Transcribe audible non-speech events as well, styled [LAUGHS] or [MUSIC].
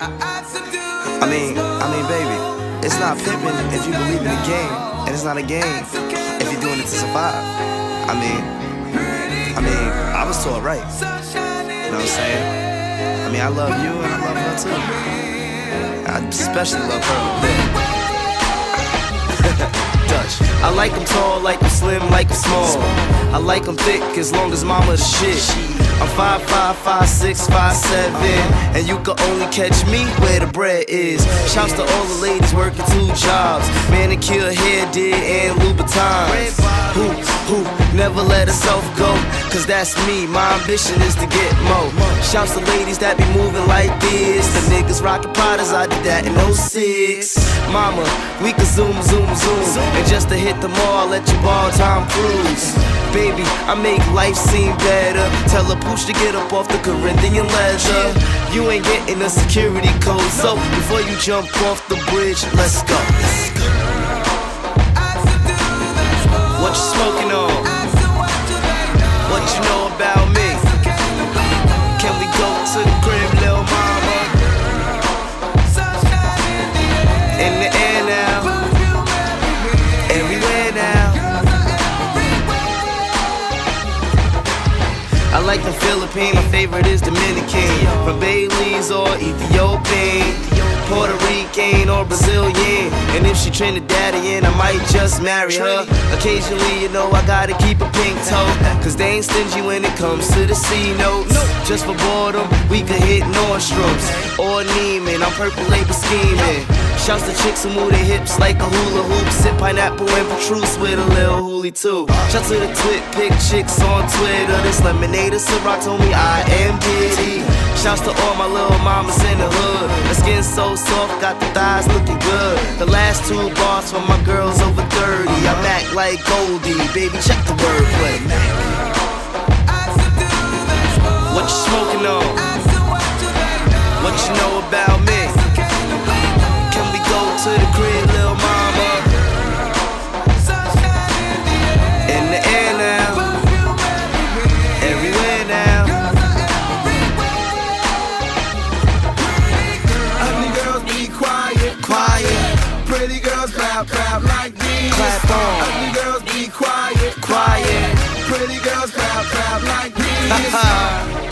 I mean, I mean, baby, it's not pimping if you believe in the game, and it's not a game if you're doing it to survive. I mean, I mean, I was taught right. You know what I'm saying? I mean, I love you and I love her too. I especially love her. [LAUGHS] Dutch. I like them tall, like them slim, like them small. I like them thick as long as mama's shit. I'm 5'5, 5'6, 5'7 And you can only catch me where the bread is. Shouts to all the ladies working two jobs. Manicure, hair did, and Louboutins. Who, who, never let herself go. Cause that's me, my ambition is to get more. Shouts to ladies that be moving like this. The niggas rockin' Pradas, I did that in 06 Mama, we can zoom, zoom, zoom. And just to hit the mall, let you ball time Cruise Baby, I make life seem better. Tell a pooch to get up off the Corinthian leather. You ain't getting a security code, so before you jump off the bridge, let's go. What you smoking on? Like the Philippine, my favorite is Dominican. From Bailey's or Ethiopian, Puerto Rican or Brazilian. And if she Trinidadian, I might just marry her. Occasionally, you know, I gotta keep a pink toe. Cause they ain't stingy when it comes to the C notes. Just for boredom, we could hit Nordstrom's or Neiman. I'm purple label scheming. Shouts to chicks who move their hips like a hula hoop. Sip pineapple and Petrus with a little hoolie too. Shout to the TwitPic chicks on Twitter. This lemonade is Ciroc told me I am Diddy. Shouts to all my little mamas in the hood. The skin so soft, got the thighs looking good. The last two bars for my girls over 30. I'm act like Goldie, baby, check the wordplay. Girls clap, clap like this. Clap on. Ugly girls be quiet, quiet. pretty girls clap, clap like this. Ha